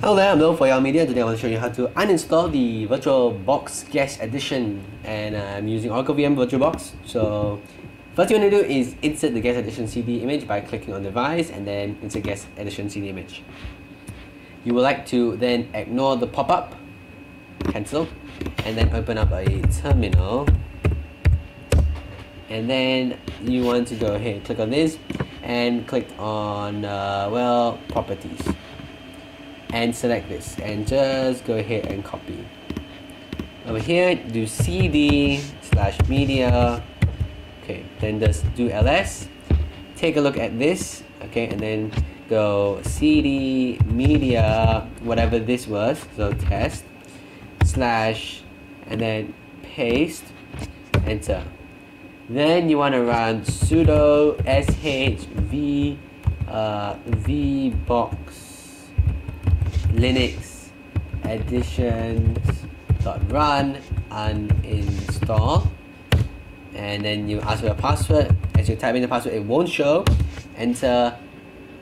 Hello there, I'm Bill for Ya Lah Media. Today I want to show you how to uninstall the VirtualBox Guest Addition and I'm using Oracle VM VirtualBox. So first you want to do is insert the Guest Addition CD image by clicking on device and then insert Guest Addition CD image. You would like to then ignore the pop-up, cancel, and then open up a terminal. And then you want to go ahead, click on this and click on, uh, well, properties and select this and just go ahead and copy. Over here do cd slash media. Okay then just do ls take a look at this okay and then go cd media whatever this was so test slash and then paste enter. Then you want to run sudo shv uh, vbox linux additions dot run uninstall and then you ask for a password. As you type in the password it won't show. Enter.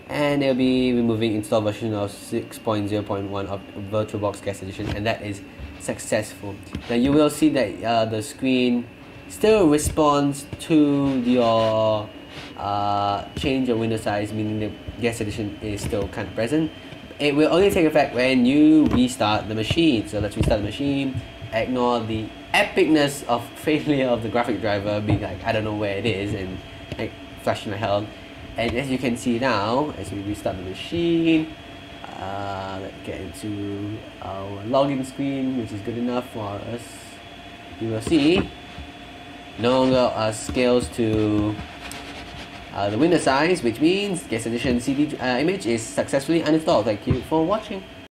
And it'll be removing install version of 6.0.1 of VirtualBox Guest Addition and that is successful. Now you will see that uh, the screen still responds to your uh, change of window size meaning the Guest Addition is still kind of present it will only take effect when you restart the machine. So let's restart the machine, ignore the epicness of failure of the graphic driver being like, I don't know where it is and like flashing my hell. And as you can see now, as we restart the machine, uh, let's get into our login screen, which is good enough for us. You will see no longer uh, scales to uh, the window size, which means Guest Addition CD uh, image is successfully uninstalled. Thank you for watching.